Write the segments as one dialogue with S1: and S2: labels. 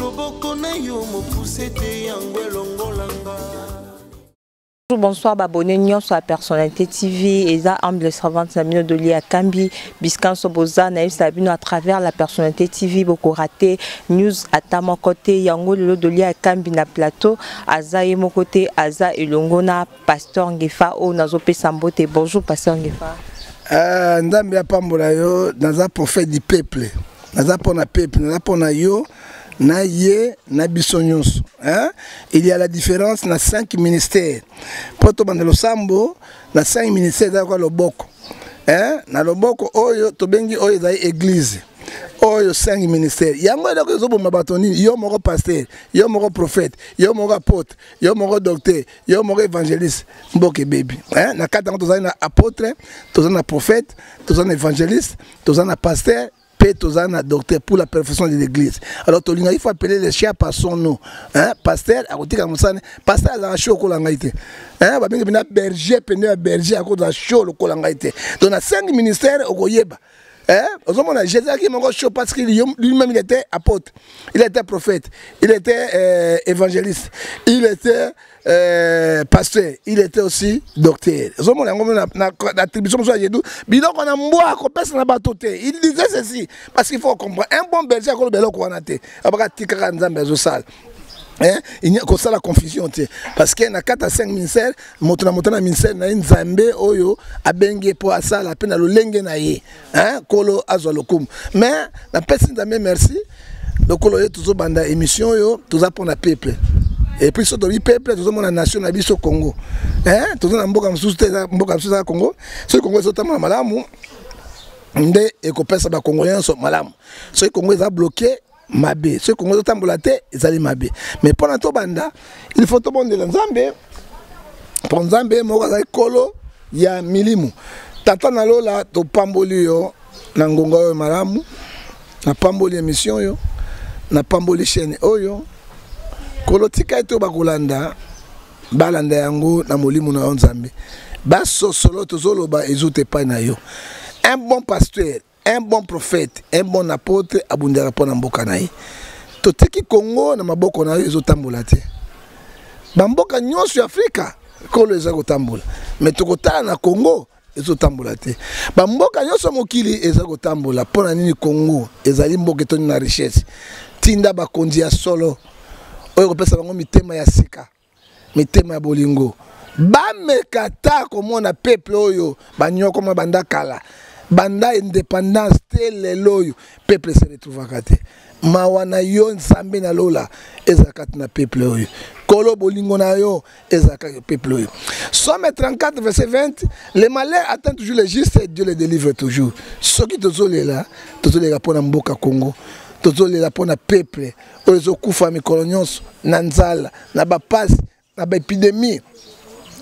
S1: loboko na yo mokuse te yango elongolanga
S2: bonsoir babone nyonso ya personnalité tv eza humble servante na bino doli ya kambi biskanso boza nayebisaka bino à travers la personnalité tv bokorate news ata moko te yango lelo doli ya kambi na plateau aza ye moko te aza elongo na Pasteur Ngefa oyo nazopesa mbote. Bonjour Pasteur Ngefa.
S3: Euh, Nzambe apambola yo, naza prophète du peuple. Naza mpona peuple, naza mpona yo na ye na biso nyonso. Hein? Il y a la différence na cinq ministères. Mpo tobanda losambo na cinq ministères ezalaka loboko. Hein? Na loboko oyo tobengi oyo ezali église oyo cinq ministère yango eloko ezoboma bato nini yo moko pasteur yo moko prophète yo moko apotre yo moko docteur yo moko évangéliste mboka ebebi eh, na kati yango tozali na apôtre toza na prophète toza na évangéliste toza na pasteur mpe toza na docteur pour la perfection de l'église alors tolinga il faut appeler les chiens par son nom hein? pasteur akotika mosala pasteur azalaka sho lokola ngai te hein? babengi mpena berger mpende ya berger akozala sho lokola ngai te donc na cinq ministère okoyeba Eh, ozomona jésus azalaki moko chaud parce que lui-même il était apôtre il était prophète il était euh, évangéliste il était euh, pasteur il était aussi docteur ozomona yango natribution mosusu ya jedu biloko na mbwa akopesa na bato te il disait ceci parce qu'il faut comprendre un bon berger akoloba eloko wana te abaka tikaka nzambe azosala Hein? Il n'y a que ça la confusion. T'sais. Parce qu'il y a 4 à 5 ministères, Motona Motona ministère, na une Zambe, Oyo, Abenge, pour ça, la peine à l'olenge na ye. Hein? Kolo Azolokum. Mais, la personne Zambe, merci. Le Kolo est toujours banda émission, yo, tout ça pour la peuple. Et puis, surtout, le peuple, tout ça, mon nation, la au Congo. Hein? Tout ça, Mboka Msous, Mboka Msous, Congo. Ce Congo, c'est tellement malade, nde ekopesa bakongolais nyonso malamu soki kongo eza bloke mabe soki kongo ezotambola te ezali mabe mais mpona tobanda il faut tobondela nzambe mpo nzambe moko azali kolo ya milimu tata na lola topamboli yo na ngonga oyo malamu napamboli emission oyo napamboli chaîne oyo kolo tika ete bakolanda balanda yango na molimo na yo nzambe basosolo tozoloba ezute epai na yo un bon pasteur un bon prophète un bon apôtre abundaka mpo na mboka na ye totiki congo na maboko na yo ezotambola te bamboka nyonso ya afrika kolo eza kotambola me tokotala na congo ezotambola te bamboka nyonso ya mokili eza kotambola mpo na nini congo ezali mboka etoni na richesse tinda bakonzi ya solo oyo ekopesa bango mitema ya sika mitema ya bolingo bameka ata komona peuple oyo banyokoma banda kala banda indépendance te lelo oyo peuple se retrouvaka te mawa na yo nzambe na lola ezala kati na peuple oyo kolo bolingo na yo ezala kati peuple oyo somme 34 verset 20 le malheur atteint toujours le juste et dieu le délivre toujours soki tozolela tozolela mpo na mboka congo tozolela mpo na peuple oyo ezokufa mikolo nyonso na nzala na bapasi na baepidemie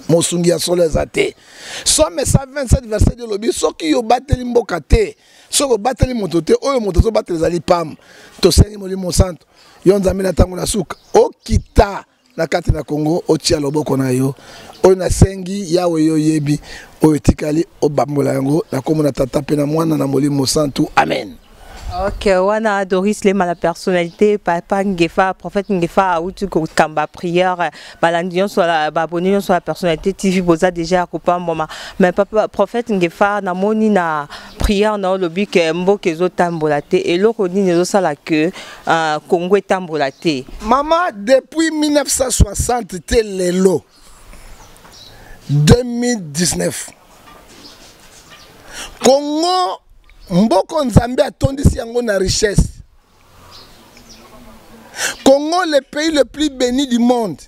S3: mosungi ya solo eza te somme 127 verset olobi soki yo obateli mboka te soki obateli moto te oyo moto azobatela ezali pamba tosengi molimo santu yo nzambe na ntango na suka okita na kati na Congo otia loboko na yo oyo nasengi yawe yo yebi oyo etikali obambola yango na kombo na tata mpe na mwana na molimo mosantu amen
S2: Ok, wana Doris Lema la personnalité, papa Ngefa, prophète Ngefa auti kokamba prière, balandi nyonso la baboni nyonso la personnalité TV boza déjà kopamboma. Mais papa prophète Ngefa namoni na prière na olobi ke mboka ezotambola te eloko nini ezosala ke uh, congo etambola te
S3: mama depuis 1960 te lelo 2019 congo mboko nzambe atondisi yango na richesse congo le pays le plus béni du monde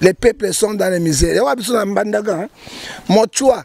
S3: les peuples sont dans les misères yawa biso na mbandaka motua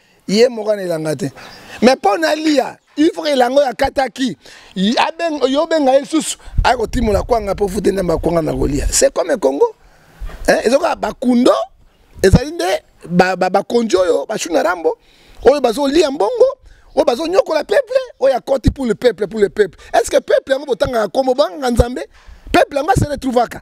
S3: ye moko na elanga te mais mpo nalia il faut elanga oyo akataki yo obenga ye lisusu aye kotimola kwanga mpo fute nde makwanga na kolia c'est comme congo ezoka bakundo ezali nde bakonzi oyo bashuna rambo oyo bazolia mbongo oyo bazonyokola peuple oyo akoti pour le peuple pour le peuple est ce que peuple yango botangaka nkombo banganga nzambe peuple yango aseretrouvaka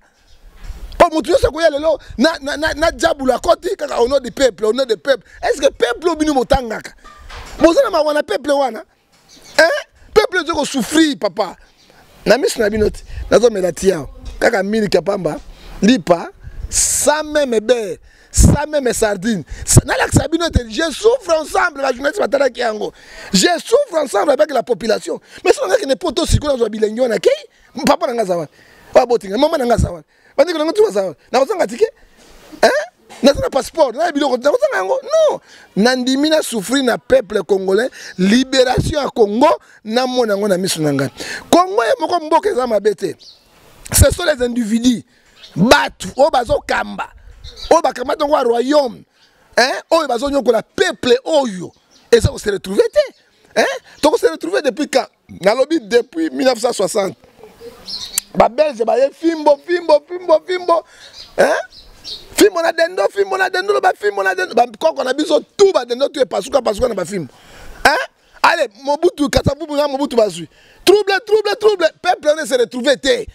S3: po moto nyonso akoya lelo na, na, na, na diabulu akoti kaka au nom du peuple au nom de peuple est ce que peuple oyo bino botangaka boza na mawa na peuple wana eh? peuple ozo kosouffrir papa na miso na bino te nazomela tiao kaka miliki ya pamba lipa sans meme bee sans meme sardine nalakisa bino ete je souffre ensemble bajournaliste batalaki yango je souffre ensemble avec la population mais soki nakende poto sikoyo nazwa bilengi wana kei papa na nga aza wapi oyo aboti nga mama na nga aza wapi bandeko na nga tu aza wapi nakozanga tike naza na passeport na biloko nakozanga yango non nandimi na souffrir na peuple congolais libération ya congo namona yango na miso na ngai congo ye moko mboka eza mabe te ce sont les individus bato oyo bazokamba oyo bakamata yango ya royaume oyo bazonyokola peuple oyo eza kose retrouve te tokose retrouve depuis quand nalobi depuis 1960 babelge baye fimbo fimbo fimbo fimbo hein? fimbo na dendo fimbo na dendo loba fimbo na dendo bakoko na biso tu badendo tu epasuka pasuka na bafimbo hein? ale mobutu kasavubu na mobutu bazwi trouble trouble trouble peuple ne se retrouve te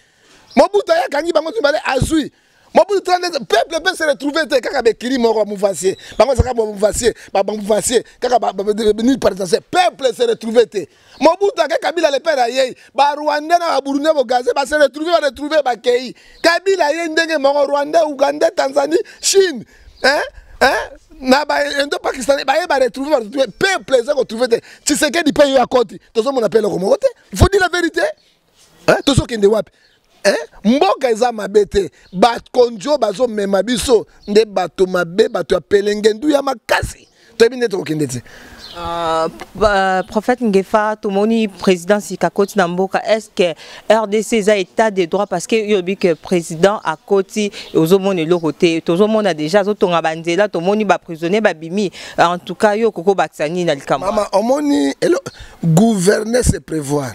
S3: mobutu aye akangi bango tu bale azwi mobulu 32 peuple mpe se retrouve te kaka bekiri moko bamouvasier bango ezaka bamouvasier bamouvasier kaka nini partisancier peuple se retrouve te mobutu ake kabila le père ayei barwandais na baburundais bogaze base retrouve baretrouve bakei kabila ayei ndenge moko rwandais ougandais tanzanie chine hein? Hein? na baindo pakistanais baye baretrouve baretrouve peuple eza kotrouve te tshisekedi mpe yo akoti tozomona mpe eloko moko te il faut dire la vérité eh, tozokende wapi eh? mboka eza mabe te bakonjo bazomema biso nde bato mabe bato ya pelengendu ya makasi toyebi nde tokokende te
S2: Uh, uh, prophète Ngefa, tout le monde est président si Kakoti Namboka. Est-ce que RDC est état de droit parce que yo bi que président à côté aux hommes et l'autre côté. Tout le monde a déjà zo tonga bandela, tout le monde ba prisonnier ba bimi. En tout cas yo koko baksani na likamba.
S3: Maman, omoni gouverner se prévoir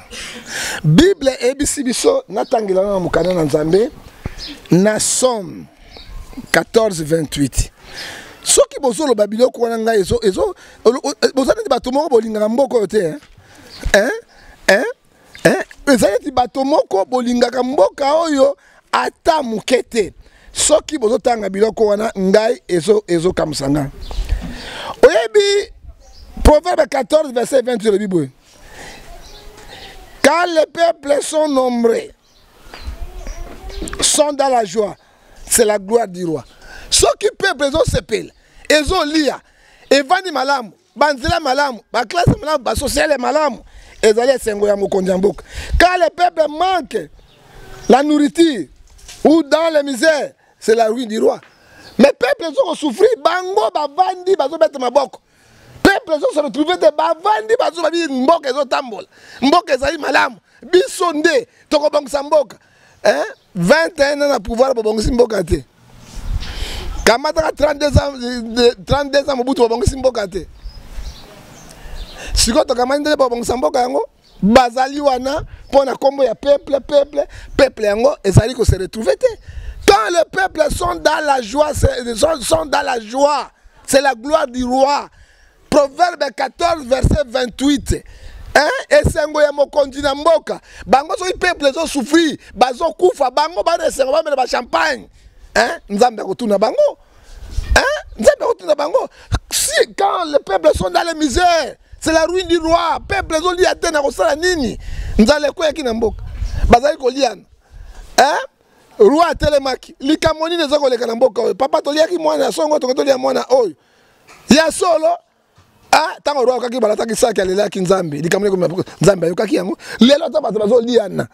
S3: bible eyebisi biso natangela na mokanda na nzambe na somme 14 28 soki bozoloba biloko wana ngai ezo ezo boza neti bato moko bolingaka mboka oyo te hein hein hein eza neti bato moko bolingaka mboka oyo eh? ata moke te soki bozotanga biloko wana ngai ezokamwisa ezo ngai oyebi proverbe 14 verset 20 elobi boye quand les peuples sont nombreux sont dans la joie c'est la gloire du roi soki peuple ezosepela ezolia evandi malamu banzela malamu baklase malamu basosiale malamu ezali esengo ya mokonzi ya mboka quand le peuple manque la nourriture ou dans le misère c'est la ruine du roi mais peuple ezo kosouffrir bango bavandi bazobeta maboko peuple ezo se retrouve te bavandi bazobabi mboka ezotambola mboka ezali malamu biso nde tokobongisa mboka eh? 21 ans na pouvoir babongisi mboka te kamataka 32 ans 32 ans mobutu babongisi mboka te sikoyo tokamati ndenge babongisa mboka yango bazali wana mpo na nkombo ya peuple peuple peuple yango ezali ko se retrouver te quand le peuple sont dans la joie sont, sont dans la joie c'est la gloire du roi Proverbe 14 verset 28 esengo ya mokonzi na mboka bango soki peuple ezosouffrir bazokufa bango bana esengo bamela bachampagne nzambe akotuna bango nzambe akotuna bango si quand le peuple sont dans les misères c'est la ruine du roi peuple ezolia te na kosala nini nzala ekweyaki na mboka bazali koliana roi atelemaki likambo nini eza koleka na mboka oyo papa toliaki mwana ya songo tokotolia mwana oyo ya solo ntango ah, roi ayokaki balataki saki alelaki nzambe likambo ekomi nzambe ayokaki yango lelo ata bato bazoliana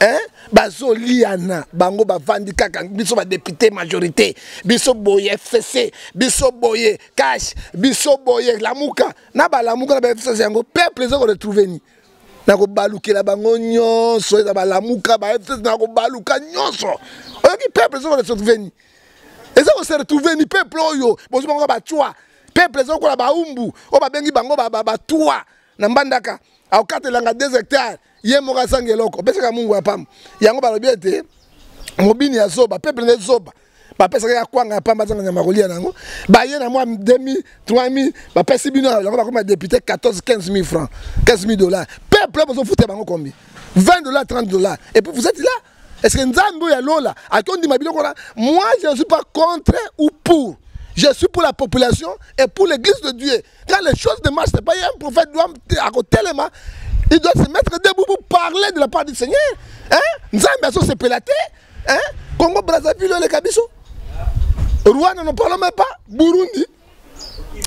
S3: eh? bazoliana bango bavandi kaka biso badepute majorité biso boye fcc biso boye cash biso boye lamuka na balamuka na bafcc yango peuple eza koretrouve ni nakobalukela bango nyonso eza balamuka bafcc nakobaluka nyonso oyoki peuple eza koretrouve ni eza ko se retrouver ni peuple oyo bozo bango ba choix peuple ezo kola ba umbu oyo ba bengi bango ba ba toit na mbandaka akokatelanga 2 hectares ye moko asangi eloko opesaka mungu ya pamba yango balobi ete mobini ya zoba peuple nde zoba bapesaka ya kwanga ya pamba azanga nyama kolia na yango baye na mwa 2000 3000 bapesi bino yango bakoma député 14 15 000 francs 15 000 dollars peuple bozofuta bango combien 20 dollars 30 dollars et puis vous êtes là Est-ce que Nzambe ya lola akondima biloko na moi je ne suis pas contre ou pour. Je suis pour la population et pour l'église de Dieu. Quand les choses ne marchent pas, il y a un prophète doit à côté les mains. Il doit se mettre debout pour parler de la part du Seigneur. Hein? Nzambe aso se pelater. Hein? Congo Brazzaville le kabiso. Rwanda ne parlons même pas. Burundi.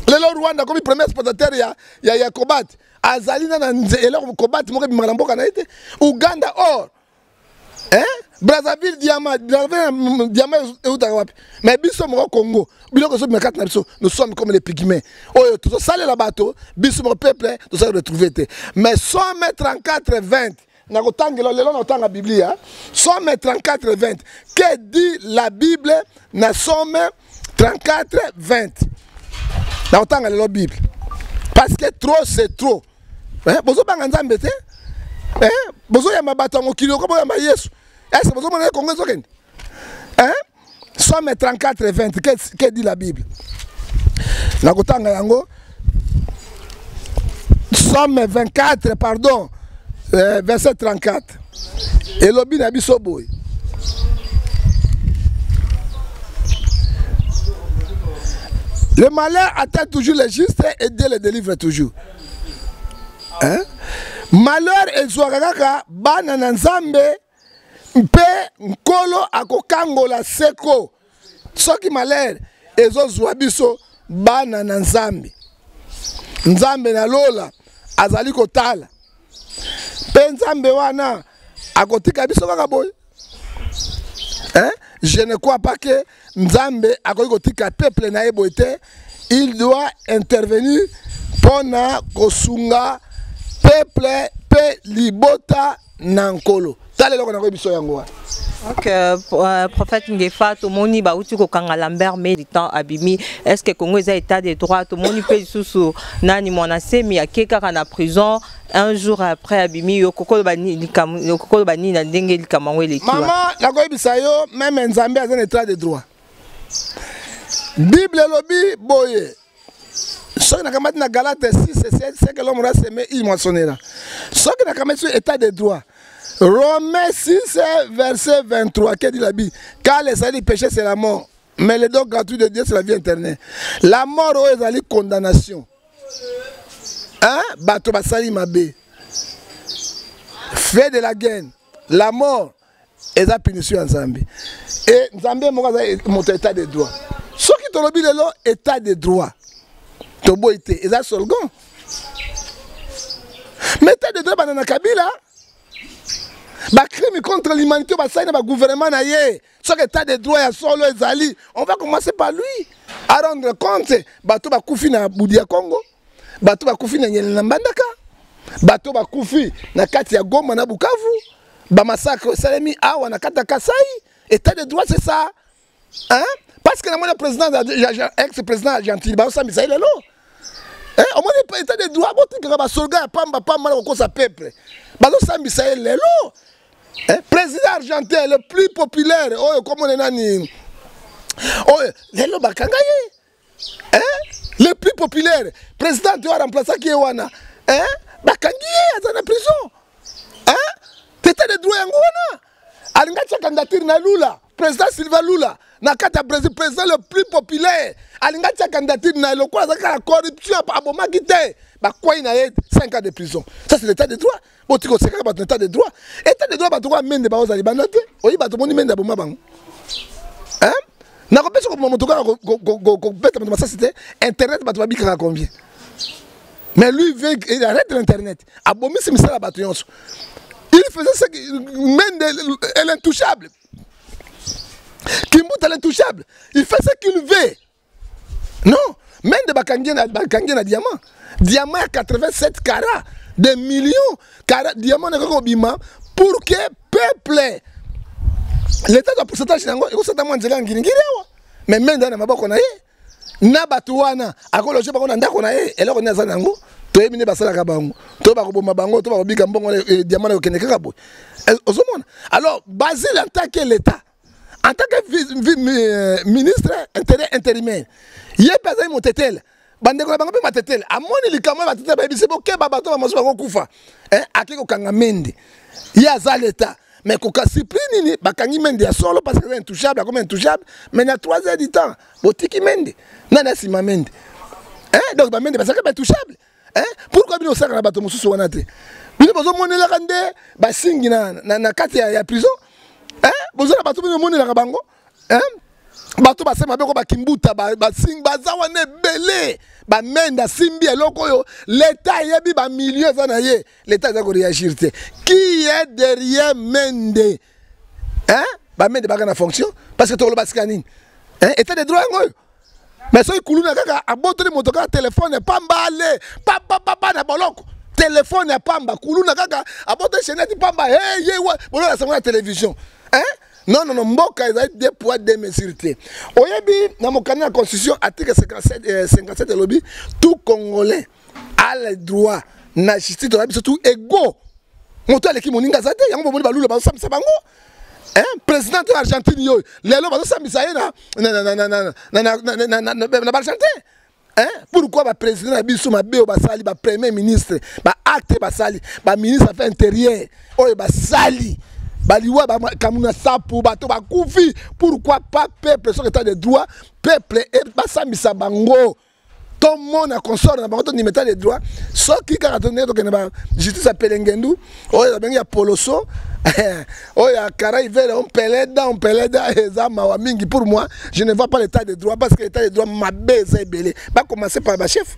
S3: Le Rwanda comme premier exportateur il y a il y a combat. Azali na na eloko combat moko bimaka na mboka na ite. Uganda or eh? brazzaville diama brazzaville diama eutaka wapi mais biso moko congo biloko ezobi na kati na biso nous sommes comme les pygmées oyo tozosalela bato biso moko peuple tozali retrouve te mais 134 20 nakotangela lelo nakotanga biblia somme 34 20 que dit la bible na somme 34 20 nakotanga lelo bible parce que trop c'est trop eh, bozobanga nzambe te eh, bozoyamba bato ya mokili oko boyamba yesu ese eh, bozomona ye kongo ezokende eh? somme 34 20 que, que dit la bible nakotanga yango somme 24 pardon eh, verset 34 Christ elobi na biso boye Le malheur atteint toujours les justes et Dieu les délivre toujours. Hein? Malheur ezwaka kaka bana na Nzambe mpe Nkolo akokangola seko. soki malere ezozwa biso bana na nzambe nzambe na lola azali kotala mpe nzambe wana akotika biso kaka boye hein? je ne crois pas que nzambe akoki kotika peuple na ye boye te il doit intervenir mpo na kosunga peuple mpe libota na nkolo tala eloko na koyebiso yango wana
S2: ok euh, euh, prophète ngefa tomoni bauti kokanga lambert mai litan abimi est ce que congo eza état de droit tomoni mpe lisusu nani mwana semi ake kaka na prison un jour après abimi okokoloba nini na ndenge likambo yango
S3: eleki mama nakoyebisa yo meme nzambe aza na état de droit bible elobi boye soki nakamati na galate 6 ce que l'homme reste aimé il moissonnera soki nakamati sur état de droit Romains 6 verset 23 que dit la Bible car les salut péché c'est la mort mais le don gratuit de Dieu c'est la vie éternelle la mort oyo ezali condamnation hein bato basali mabe fait de la gaine la mort eza punition ya nzambe e nzambe moko aza moto ya état de droit soki tolobi lelo état de droit toboyi te eza solgon mais état de droit banda na kabila bacrime contre l'humanité basali na bagouvernement na ye soki état de droit ya solo ezali on va commencer par lui arendre compte bato bakufi na budi ya congo bato bakufi na nyele na mbandaka bato bakufi na kati ya goma na bukavu bamasakre esalemi awa na kati ya kasai état de droit c'est ça hein? parce que namoni président ex président argentine baosambisa ye lelo eh, omoni état de droit botikaka basolga ya pamba pamba na kokosa peuple bazosambisa ye lelo eh, président argentin le plus populaire oyo komona nani oyo lelo bakanga ye eh? le plus populaire président oyo aremplaçaki ye wana eh? bakangi ye aza na prison eh? tete de droit yango wana alinga tia candidature na lula président silva lula na kati ya brésil président le plus populaire alinga tia candidature na ye lokola azalaki kaka corruption abomaki te bakwei na ye 5 ans de prison ça c'est l'état de droit boti kosekaka bato na état de droit état de droit bato koya mende baozala libanda te oyi bato omoni mende aboma bango nakopesa koboma moto kaka kobeta bato masasi te internet bato babikaka combien mais lui veut il arrête l'internet abomisi misala bato nyonso il faisait ce mende elle intouchable kimbuta l'intouchable il fait ce qu'il veut non mende bakangi na bakangi na diamant diamant ya 87 kara des millions kara diamant na koko bima pour que peuple l'état de pourcentage nango ekosata mwa nzela ya ngilingili awa mais mende na maboko na ye na bato wana akologe bango na ndako na ye eloko nini aza na yango toyebi nde basalaka bango to bakoboma bango to bakobika mbongo eh, diamant na kokende kaka boye eh, ozomona alors basile en tant que l'état en tant que euh, ministre intérieur intérimaire ye mpe azali motetele bandeko na bango mpe batetele amoni likambo ya batetele bayebisi bokeba bato bamosusu bakokufa eh, akei kokanga mende ye aza leta mais kokasipli nini bakangi mende ya solo parce que aza intouchable akomi intouchable mais na 3 heures du temps botiki mende nani asima mende eh, donc bamende bazalaki baintouchable eh? pourkui bino osaka na bato mosusu wana te bino bozomonelaka nde basingi na, na, na kati ya, ya prison eh? boza na bato bino omonelaka bango eh? bato base mabe ko bakimbuta basingi ba baza wana ebele bamende asimbi eloko oyo leta ayebi bamilio eza na ye leta eza koreagir te qui est derrière mende hein ba mende baka na fonction parce que to loba sika nini hein état de droit ngoyo mais soki kuluna kaka abotoli moto kaka telefone ya pamba ale papapapa na boloko telefone ya pamba kuluna kaka abotoli cheneti pamba hey, ye wa bolona sango na television hein non non non mboka ezali deux poids deux mesures te oyebi na mokanda ya constitution article 57 elobi tout congolais a le droit na justice toza biso tout ego moto aleki moninga aza te yango bomoni balula bazosambisa bango président ya argentine yo lelo bazosambisa ye na baargentin pourquoi baprésident na biso mabe oyo basali bapremier ministre baacte basali baministre affaire intérieure oyo basali baliwa bamakambo na sapu bato bakufi pourquoi pas peuple soki etat de droit peuple basambisa bango tomona consort na bango tondima eta de droit soki kaka tondenge tokende ba justice ya pelengendu oyo babengi ya poloso oyo ya karai vele ompeleda ompeleda eza mawa mingi pour moi je ne vois pas l'état de droit parce que l'état de droit mabe eza ebele bacommence par bachef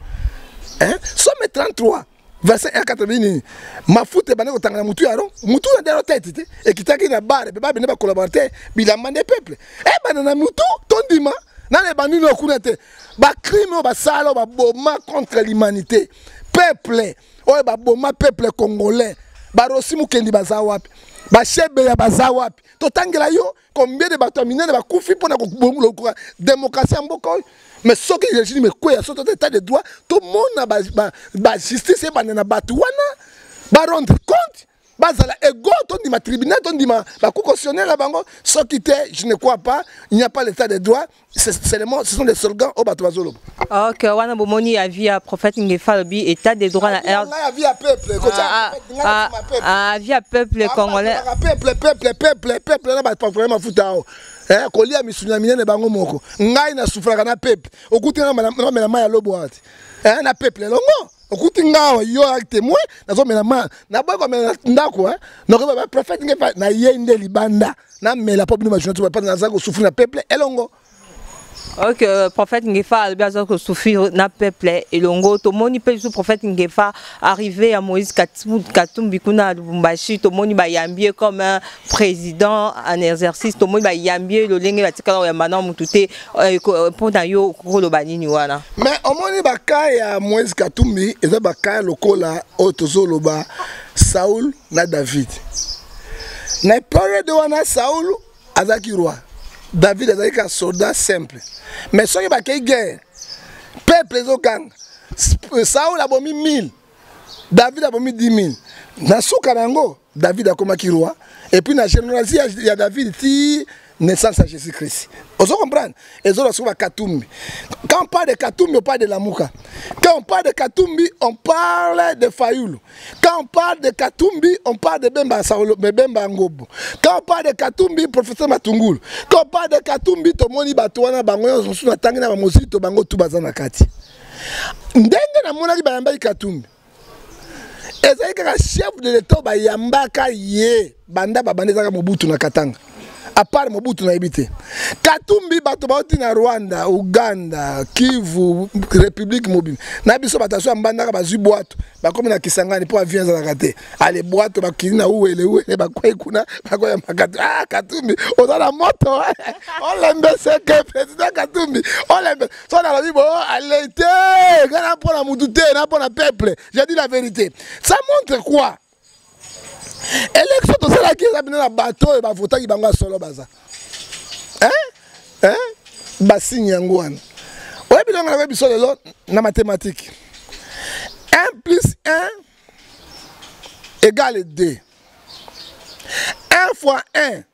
S3: somme 33 verset 1 katabi nini mafuta ebandi kotanga na motu ya aron motu na dero tete te ekitaki na bare mpe babende bakolaborateur bilamba nde peuple ebanda na motu tondima nana ebandi no kuna te bacrime oyo basala oyo baboma contre l'humanité peuple oyo baboma peuple congolais barosi mokendi baza wapi bashebe ya baza wapi totangela yo combien de bato ya minene bakufi mpo na kobongolokoka demokrasi ya mboka oyo mais soki regime ekweya soki toza état de droit tomona bajustice ebanda na bato wana barendre compte bazala ego tondima tribunal tondima baku constitutionnel na bango soki te je ne crois pas il n'y a pas l'état de droit seulement ce sont des slogans oyo bato bazoloba
S2: ok wana bomoni ya vie ya prophète ngefa alobi état de droit na
S3: ah, rvie ya peuple
S2: ah, ah, ya peuple congolais
S3: peuple peuple peuple peuple na bato bafolai mafuta ao eh, kolia misuni ya minene bango moko ngai na sufraka na peuple okuti na mela mai ya lobo wana te eh, na peuple elongo okuti nga awa yo ya témoin nazomela ma naboyi komela ndako eh. nakoyeba ba prophète nge na ye nde libanda namela mpo bino bajournaliste bapana naza kosufri na peuple elongo
S2: ok euh, prophète ngefa alobi aza kosufrir na peuple elongo tomoni mpe lisusu prophète ngefa arrivé ya moïse katumbi kuna ya lubumbashi tomoni bayambi ye comme président en exercice tomoni bayambi ye lolenge batikala koyamba na motu te euh, euh, mpo na yo koloba nini wana
S3: mais omoni baka ya moïse katumbi eza baka ya lokola oyo tozoloba saul na david na periode wana saul azalaki roi david azalaki ka soldat simple mais soki bakei guerre peuple ezoganga saul abomi 1000 david abomi 10000 na suka na yango david akomaki roi epuis na généalogie ya david ti naissance ya jésus christ ozo comprendre ezoloba soki bakatumbi quand on parle de katumbi on parle de lamuka quand on parle de katumbi on parle de fayulu quand on parle de katumbi on parle de bemba saolo bemba ngobo quand on parle de katumbi professeur matungulu quand on parle de katumbi tomoni bato wana bango nyonso mosusu natangi na bamozito bango tu baza na kati ndenge namonaki bayambaki katumbi ezali kaka chef de l'etat bayambaka ye banda babanda ezaka mobutu na katanga apart mobutu nayebi te katumbi bato bauti na rwanda uganda kivu république mobile na biso bato aso ambandaka bazwi bwato bakomi na kisangani mpo avion ezalaka te ale bwato bakili na uweleuwele bakwei kuna bakoyamba katumbi ah, katumbi oza na moto olembeseke président katumbi olembe so nalobi bo alei te ngai na mpo na motu te na mpo na peuple j'ai dit la vérité ça montre quoi élection tosalaki eza bino na bato oyo bavotaki bango ya solo baza basigne yango wana oyebi longo nakoyebi biso lelo na mathématique 1 plus 1 égale 2 1 fois 1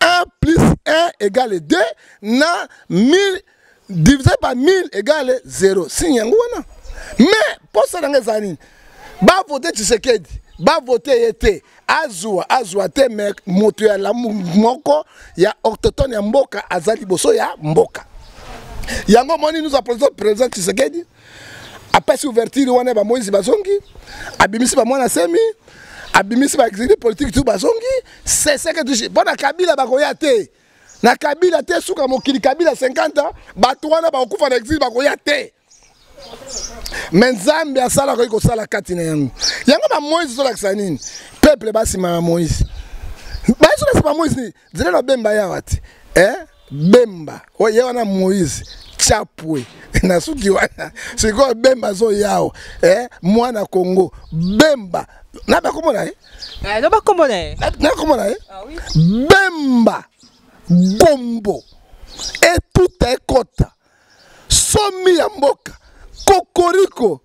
S3: 1 plus 1 égale 2 na 1000 divisé par 1000 égale 0 signe yango wana mais mposa na ngai eza nini bavote tshisekedi bavote ye te azwa azwa te me moto ya lamu moko ya octotone ya mboka aza liboso ya mboka yango omoni nous appelons président tshisekedi apesi ouverture wana ba Moïse bazongi abimisi ba mwana semi abimisi ba exilé politique tout bazongi c'est ce que tu bon na Kabila bakoya te na Kabila te suka mokili Kabila 50 ans bato wana bakokufa na exil bakoya te me nzambe asala akoki kosala kati na yango yango bamoise ezolakisa nini peuple basima ya moise baezolakisa bamoise nini Zela na bemba ya wati. Eh? Bemba. O ye wana Moïse. Chapwe. Na suki wana. Siko bemba zo yao. Eh? Mwana Congo. Bemba. Na ba kombo na ye.
S2: Eh, na ba kombo na ye.
S3: Na kombo na ye. Ah oui. Bemba. Gombo. Et tout est kota. somi ya mboka kokoriko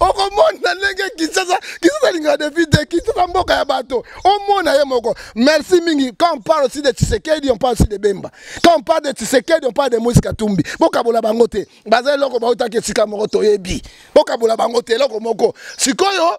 S3: okomona ndenge kinshasa kinshasa linga defi te kinshasa mboka ya bato omona ye moko merci mingi quand on parle aussi de tshisekedi on parle aussi de bemba quand on parle de tshisekedi on parle de moïse katumbi bokabola bango te baza eloko bautaki esika moko toyebi bokabola bango te eloko moko sikoyo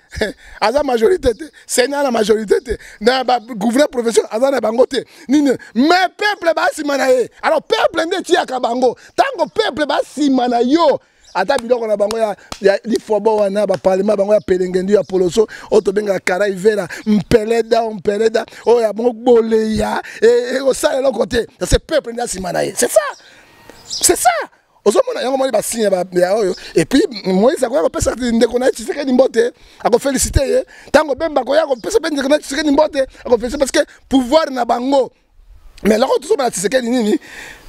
S3: aza majorité te seigneur na majorité te na bagouverneur profession aza na bango te nini mais peuple basima na ye alors peuple nde etiyaka bango ntango peuple basima na yo ata biloko na bango ya, ya lifobo wana baparlema bango ya pelengendu ya poloso oyo tobengaka karai vera mpeleda o mpeleda oyo ya bango boleya ekosala e, eloko te se peuple nde asima na ye c'est ça c'est ça ozomona yango moni basigne ya oyo epuis moïse akoya kopesa ndeko na ye tshisekedi mbote akofelisite ye ntango bemba akoya kopesa mpe ndeko na ye tshisekedi mbote akofelisite parce que pouvoir na bango mais loko tozomona tshisekedi nini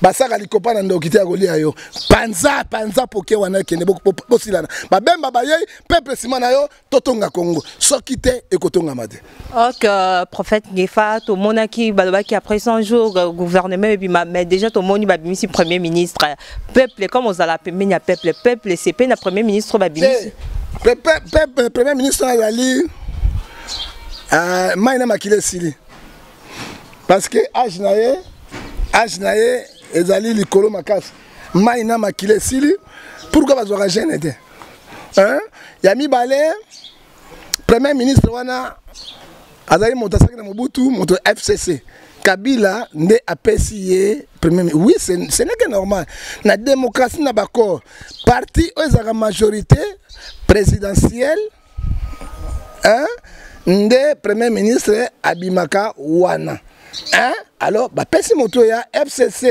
S3: basaka likopa na ndoki te ya kolia yo panza panza poke wana ekende bosilana babemba bayei pepe nsima na yo totonga Congo soki te ekotongama te
S2: ok euh, prophète Ngefa tomonaki balobaki après 100 jours euh, gouvernement ebima mais déjà tomoni babimisi premier ministre peuple comme ozala pembeni ya peuple peuple esepe na premier ministre babimisi peuple
S3: premier ministre azali euh, mai na makila esili parce que age na ye age na ye ezali likolo makasi mai na makila esili pourkui bazwaka gene te ya mibale premier ministre wana azali moto asaki na mobutu moto ya fcc kabila nde apesi ye premier ministre oui ce n'est que normal na démocratie na baccord parti oyo ezalaka majorité présidentielle hein? nde premier ministre abimaka wana hein? alors bapesi moto ya fcc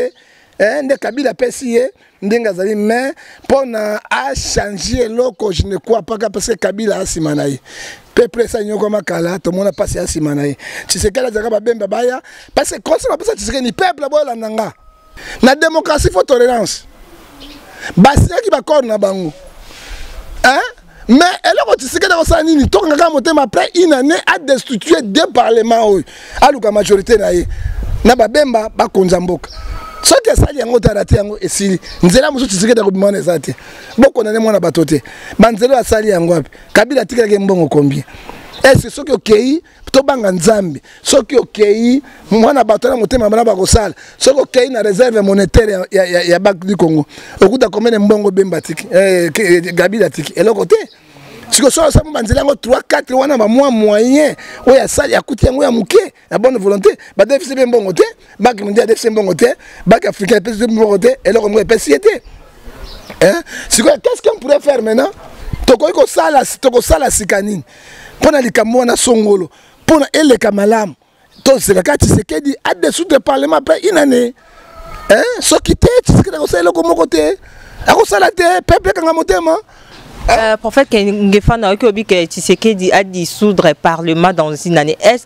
S3: eh, nde kabila apesi ye ndenge azali mais mpo na achange eloko je ne crois pas parce que kabila asima na ye peuple esa nyokoma kala tomona mpasi asima na ye tshisekedi azalaka babemba baya parce que conseil bapesa tshisekedi peuple boyolanda nga na démocratie faut tolérance basinyaki bacorde na bango hein? mais eloko tisikete kosala nini tokanga kaka motema après une année adestitue deux parlement oyo aluka majorité na ye na babemba bakonza mboka soki esali yango te arate yango esili nzela mosusu tisikete akobima wana eza te bokondane mwana bato te banzela oyo asali yango wapi kabila atikelaki mbongo combien ese soki okei tobanga nzambe soki okei mwana bato na motema bana bakosala soki okei na réserve monétaire ya, ya, ya, ya banque du congo okuta komene mbongo bemba atiki eh, eh gabila atiki eloko te sikoyo soki osami banzela yango 3 4 wana bamwa moyen oyo asali akuti yango ya moke ya bonne volonté badefisi mpe mbongo te banque mondial adefisi mbongo te banque africaine epesi mbongo te eloko moko epesi ye te sikoyo qu'est ce qu'on pourrait faire maintenant tokoki kosala tokosala sika nini mpo na likambo wana songolo mpo na eleka malamu tozela kaka tshisekedi adesoudre parlement mpe inane soki te tshisekedi akosala eloko moko te akosala te peple ekanga motema
S2: Euh, prophète Ngefana, qui dit que Tshisekedi a dissoudre le Parlement dans une année. Est-ce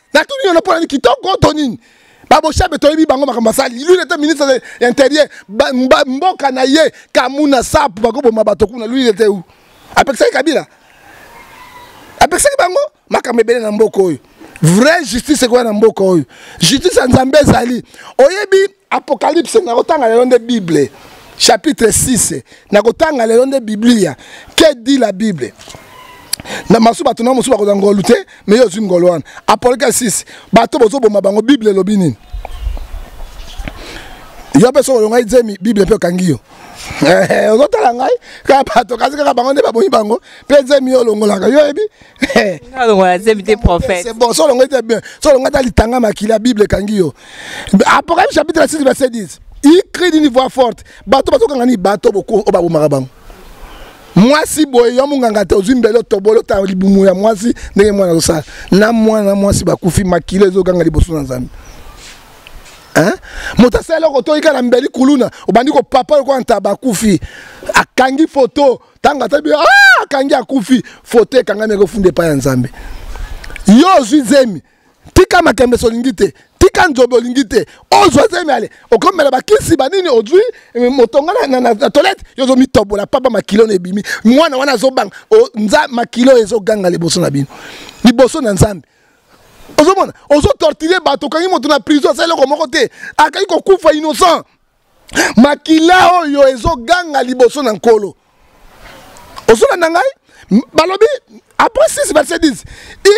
S3: natuni yono mpo nani kitoko to nini baboshabe toyebi bango makambo asali lui était ministre de l'intérieur mboka na ye kamuna sapu bakoboma bato kuna lui était où apekisaki kabila apekisaki bango makambo ebele na mboka oyo vraie justice ekoya na mboka oyo justice ya nzambe ezali oyebi apocalypse nakotanga lelo nde bible chapitre 6 nakotanga lelo nde biblia que dit la bible na masu bato na mosusu bakozwa ngolu te me yo ozwi ngolu wana apolka 6 bato bozoboma bango bible elobi nini yo mpe soki olongaki zemi bible mpe okangi yo eh, ozotala ngai kaka bato kasi kaka bango nde baboyi bango mpe zemi yo olongolaka yo oyebi c'est bon solo ngoi te bien solo ngoi ta litanga makila bible ekangi yo apocalypse chapitre 6 verset 10 il crie d'une voix forte bato bazokanga nini bato boko oyo babomaka bango mwasi boye yo monganga te ozwi mbele otoboli otala libumu ya mwasi ndenge mwana azosala na mwana na mwasi bakufi makila ezoganga liboso na nzambe moto asala eloko toyika na mbeli kuluna obandi kopapa lokola nta bakufi akangi foto tanga ata biyo ah, akangi akufi foto ekangami ekofunda epai ya nzambe yo ozwi zemi tika makembesi olingi te tika nzobe olingi te ozwa zemi ale okomela bakisi banini ozwi eh, motonga na tolete yo ozomitobola papa makilo na ebimi mwana wana azobanga makilo ezoganga liboso na bino liboso na nzambe ozomona ozotortire bato okangi moto na prison asali eloko moko te akangi kokufa innocent makila oyo ezoganga liboso na nkolo ozolanda ngai balobi après 6 verset 10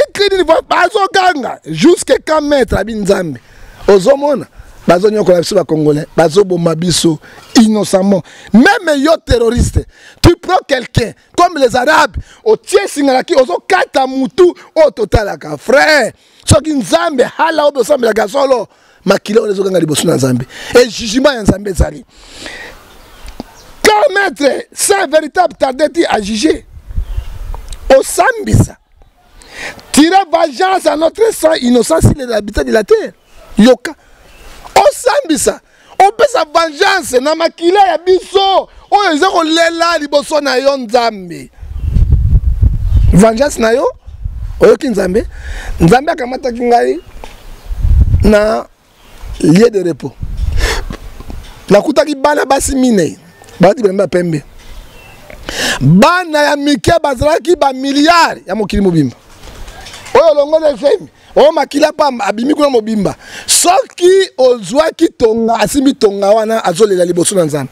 S3: iklini bazoganga jusque quand maître abi nzambe ozomona bazonyokola biso bacongolais bazoboma biso innocemment meme yo terroriste tu prends quelqu'un comme les arabes otie singa na ki ozokata mutu oyo totalaka frère soki nzambe hala oyo osambelaka solo makila wana ezoganga liboso na nzambe e jugement ya nzambe ezali quand maître saint véritable tardeti a juge osambisa tire vengeance à notre sang innocent s'il est habitant de la terre yoka osambisa opesa vengeance na makila ya biso oyo eza kolela liboso na yo nzambe vengeance na yo oyoki nzambe nzambe akamataki ngai na lieu de repos nakutaki bana basi minei balati bilamba ya pembe bana ya mike bazalaki bamiliare ya mokili mobimba oyo olongoli efemi o oh, makila pamba abimi kuna mobimba soki ozwaki tonga asimbi tonga wana azolela liboso na nzambe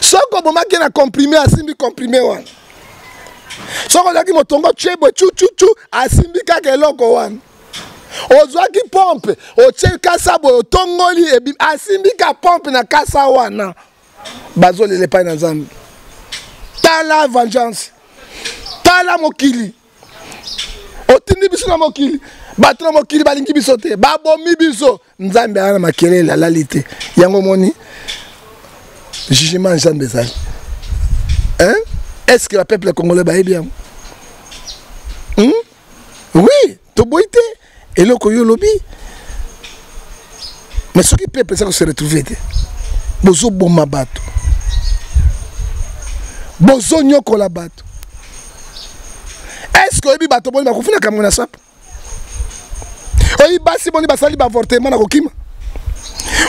S3: soki obomaki na comprime asimbi comprime wana soki ozwaki motongo chebwe chuchuchu asimbi kaka eloko wana ozwaki pompe otye kasa boye otongoli asimbi ka pompe na kasa wana bazolela epai na nzambe tala vengeance tala mokili otindi biso na mokili bato na mokili balingi biso te babomi biso nzambe aya na makelele alali te yango omoni jugement nzambe ezali hein? est ce que bapeuple congolais bayebi yango hmm? oui toboyi te eloko yo olobi mais soki peuple eza kose retrouve te bozoboma bato bozonyokola bato estce oyebi bato boni bakufi na kamgo na sapo oyebi basi boni basali baavortement na kokima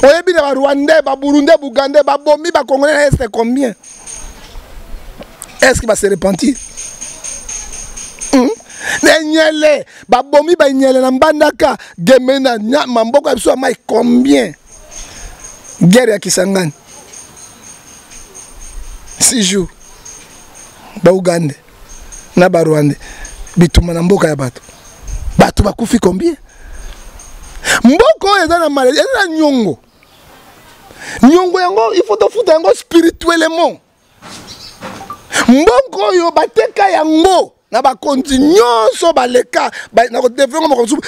S3: oyebi na barwandais baburundais bougandais babomi bakongolais na este combien estce base repentir hmm? nenyele babomi banyele na mbandaka gemena nyama mboka ya biso ya mai combien guerre ya kisangani six jours baugande na barwande bituma na mboka ya bato bato bakufi combien mboka oyo eza na maladi eza na nyongo nyongo yango il faut tofuta yango spirituellement mboka oyo bateka yango na bakonzi nyonso baleka na kodevelopma makambo mosusu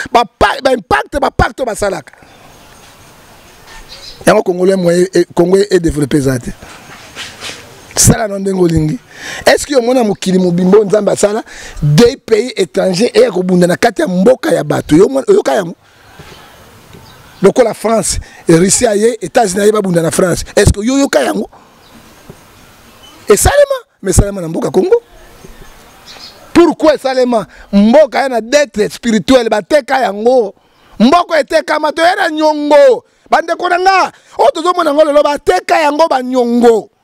S3: baimpacte bapacte oyo basalaka yango congolais moye e, congo edeveloppe eza te sala na ndenge olingi est-ce que omona mokili mobimba oyo nzambe asala de pays étranger eya kobunda na kati ya mboka ya bato oyoka yango lokola france russie aye états-unis aye babunda na france est ce que yo yoka yango esalema mais esalema na mboka congo pourquoi esalema mboka ya na dette spirituelle bateka yango mboko etekama toye na nyongo bandeko na nga oyo tozomona yango lelo bateka yango banyongo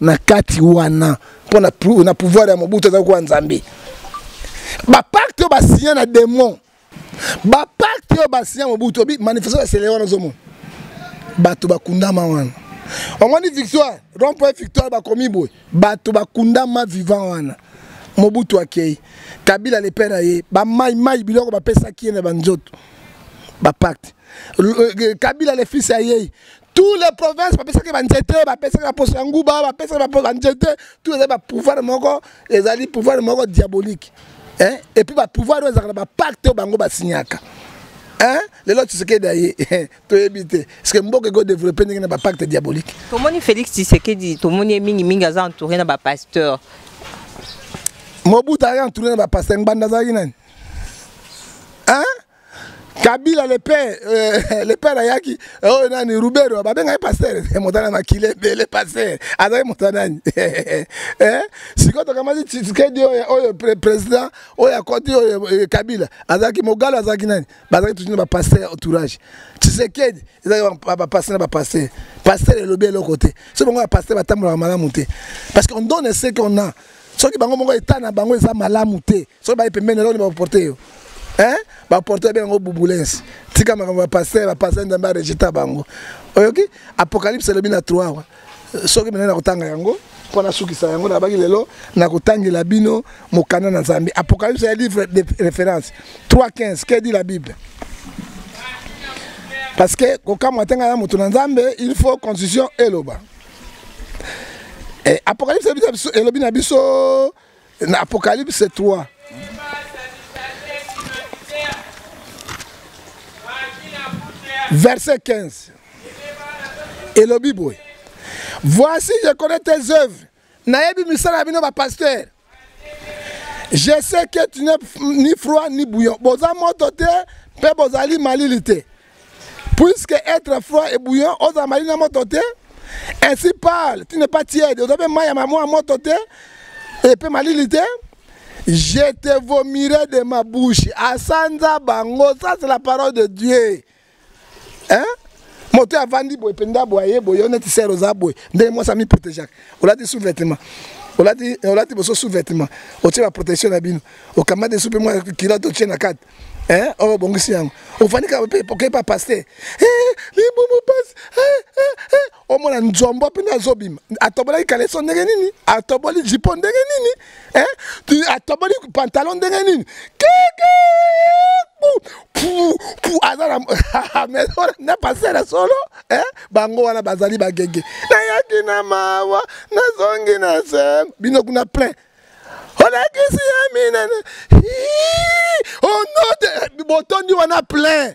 S3: na kati wana mpo na, na pouvoir ya mobutu aza kokoa nzambe bapacte oyo basinya na demon bapacte oyo basinya mobutu obi manifestation ya sele wana ozomona bato bakundama wana omoni victoire rompoint victoire bakomi boye bato bakundama vivant wana mobutu akei kabila lepe na ye bamaimai biloko bapesaki ye na banzoto bapacte euh, kabila le fils ayei tous les provinces bapesaki banzete bapesaki baposo ya nguba bapesaki banzete tout ezali bapouvoir moko ezali pouvoir moko diabolique hein? et puis bapouvoir oyo ezalaka na bapacte oyo bango basignaka hein? lelo tshisekedi aye toyebi te ceque mboka eko développe ndenge na bapacte diabolique
S2: tomoni félix tshisekedi tomoni ye mingimingi aza entouré na bapasteur
S3: mobuta aye entouré na bapasteur ngbanda azalaki nani hein? kabila le père euh, le père ayaki euh, oyo oh, nani rubero babenga ye pasteur eh, motana makila ebele pasteur azali moto nani eh, sikoyo tokamati tshisekedi oyo oyo président oyo akoti oyo eh, kabila azalaki mogalo azalaki nani bazalaki tutini bapasteur ya entourage tshisekedi ezalaki bapasteur na bapasteur pasteur elobi eloko te so bango bapasteur batambolaka malamu te parce qu'on donne ce qu'on a soki bango moko eta na bango eza malamu te soki baye pembeni eloko nini baporte yo hein baporte ya bengo bubulence tika makambo ya pasteur ya pasteur nzambe arejeta bango oyoki apocalypse elobi na 3 awa soki mena nakotanga yango mpo nasukisa yango nabaki lelo nakotangela bino mokanda na nzambe apocalypse ya livre de référence 315 que dit la bible parce que kokamwa te ngai na moto na nzambe il faut constitution eloba eh, apocalypse elobi na biso na apocalypse 3 verset 15 elobi boye voici je connais tes œuvres nayebi misala ya bino bapastere je sais que tu n'es ni froid ni bouillon boza moto te mpe bozali malili te puisque être froid et bouillon ozala malili na moto te ainsi parle tu n'es pas tiède oza mpe mai ya mamwa moto te epe malili te je te vomirai de ma bouche asanza bango ça c'est la parole de dieu hein? moto oyo avandi boye mpenza boye aye boye yo neti sere oza boye ndenge mwasi amiprotegeaka olati sous vêtement olati olati boso sous vêtement otie baprotection na bino okamati esu mpe mwa kilote otie na kati eh, oyo obongisi yango ofandi kaka mpe okeyi pa paster eh, libumu pasi eh, eh, eh. omona nzombo mpena azobima atobolaki kaleso ndenge nini atoboli jipo ndenge nini eh? atoboli pantalon ndenge nini keke aza na maison na passer na solo eh? bango wana bazali bagenge nayaki na mawa nazongi na sem bino kuna plein olakisi ya minene onote botondi wana plein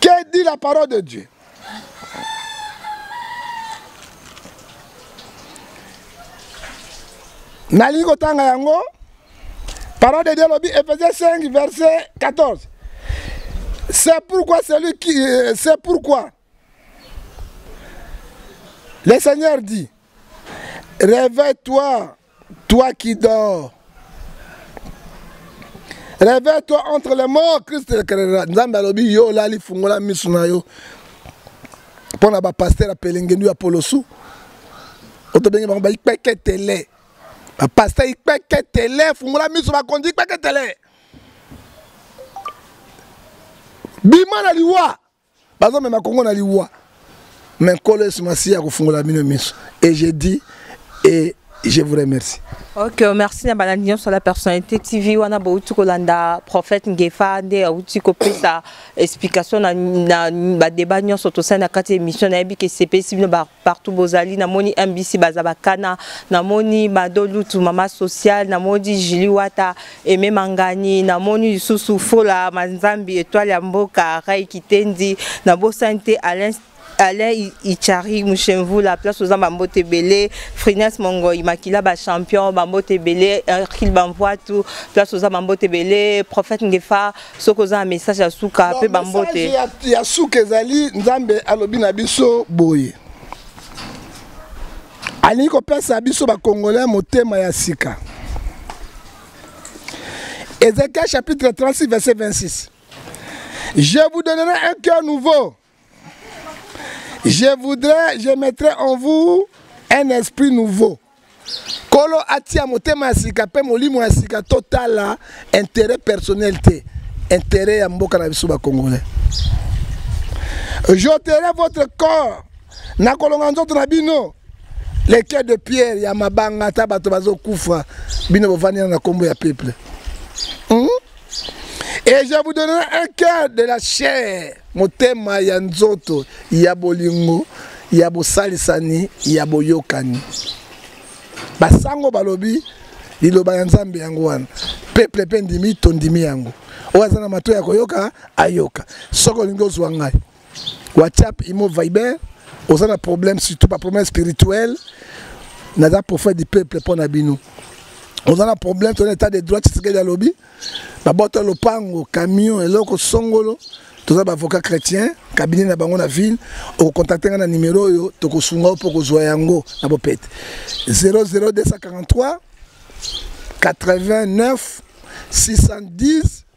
S3: Que dit la parole de Dieu nalingi kotanga yango parole de Dieu lobi Ephésiens 5 verset 14 c'est pourquoi celui qui euh, c'est pourquoi le Seigneur dit réveille-toi Toi qui dors. Réveille-toi entre les morts, Christ le créera. Nzambe alobi yo olali fungola misu na yo. Pona ba pasteur apelenge ndu ya polosu. Otobenge bango ba ikpeke tele. Ba pasteur ikpeke tele fungola misu ba kondi ikpeke tele. Bima na liwa. bazo mema Congo na liwa mais nkolo Yesu Masiya akofungola bino miso et je dis et je vous remercie
S2: ok merci na balandi nyonso la personnalité tv wana bouti kolanda prophète ngefa nde auti kopesa explication na, na badeba nyonso tosali na kati ya émission nayebi ke sepesi bino ba partout bozali namoni mbc baza bakana namoni mado lutu mama social namoni jili wata eme mangani namoni lisusu fola manzambi etoile ya mboka rai kitendi nabosani te alain Alain Ichari la place aux Bambote Belé, Frinas Mongoy, Makila ba champion, Bambote Belé, Hercule Bamvoitou, place aux Bambote Belé, Prophète Ngefa, soki oza na message ya suka mpe bambote
S3: ya suka ezali nzambe alobi na biso boye alingi kopesa biso bakongolais motema ya sika ezekiel chapitre 36 verset 26 je vous donnerai un cœur nouveau je voudrais je mettrai en vous un esprit nouveau kolo atia motema ya sika mpe molimo ya sika totala intérêt personnel te intérêt ya mboka na biso bacongolais j'ôterai votre corps nakolonga nzoto na bino le cœur de pierre ya mabanga ata bato bazokufa bino bovandi na nkombo ya peuple hmm? Et je vous donnerai un cœur de la chair, motema ya nzoto, ya bolingo, ya bosalisani, ya boyokani. Basango balobi liloba ya Nzambe yango wana. Peuple pe ndimi tondimi yango. Oyo aza na mato ya koyoka ayoka. Soko olingi ozwa ngai. whatsapp imo viber oza na problème surtout baproblème spirituel naza prophète du peuple mpo na bino oza na problème tozana état de droit tshisekedi alobi babota lopango camion eloko songolo toza baavocat chrétien kabine na bango na ville okokontakte ngai na nimero oyo tokosunga yo mpo okozwa yango na bopete 00243 89 610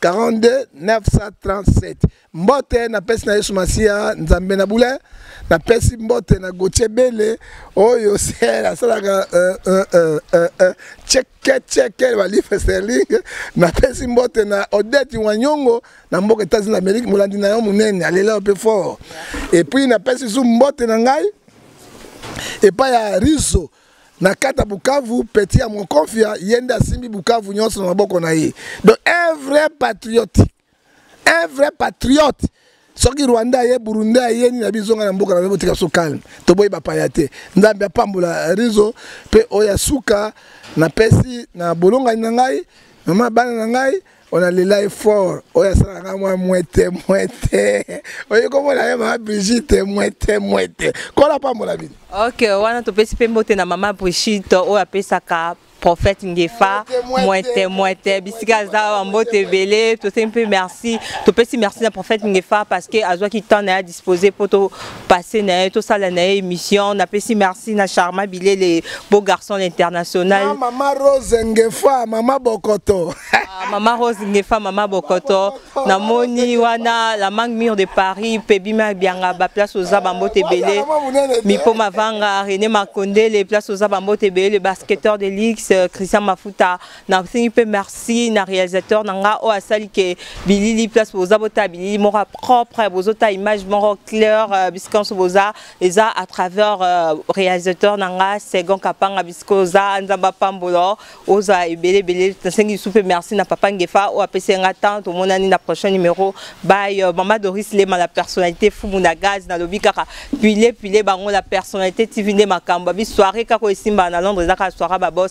S3: 42 937 mbote napesi na yesu masiya nzambe na bule napesi mbote na gotie bele oyo sel asalaka chekecheke euh, euh, euh, balife serling napesi mbote na odeti wanyongo na mboka etats-unis d'amérique molandi na yo monene alela yo mpe fort epuis napesi su mbote na ngai epai ya riso na kata bukavu petit ya mokonfia ye nde asimbi bukavu nyonso na maboko na ye donc un vrai patriote un vrai patriote soki rwanda aye burundi aye nini abizonga na mboka na biso botika biso calme toboyi bapaya te nzambe apambola rizo mpe oyo ya suka napesi na bolongani na ngai mama bana na ngai on a le live fort oyo asalaka nga mwa mwete mwete oye komona ye mama brigite mwete mwete kola pambola bino
S2: ok wana topesi mpe mbote na mama brigite oyo apesaka prophète ngefa mwete mwete bisika aza bambote ebele tosengi mpe merci topesi merci na prophète ngefa parce que azwaki temps na ya disposer pour to passer na to sala na émission na pesi merci na Charma Bilele beau garçon international
S3: ah, maman Rose Ngefa maman Bokoto
S2: ah, maman Rose Ngefa maman Bokoto na moni wana la manque mur de Paris pebima bianga ba place aux abambo tebele mi po mavanga René Makonde les place aux abambo tebele le basketteur de Lix euh, Christian Mafuta nasengi mpe merci na réalisateur na nga oyo asali ke bilili place boza botala bilili moko ya propre bozotala image moko claire euh, bisika nyonso boza eza à travers euh, réalisateur na nga second kapanga bisika oza nzambe apambola ozala ebele ebele nasengi lisusu mpe merci na papa ngefa oyo apesi nga temps tomonani na prochain numéro by euh, mama doris lema la personnalité fumu na gaz nalobi kaka pile pile bango la personnalité tv nde makambo abi soirée kaka oyo esimbaka na londres eza kaka soirée babos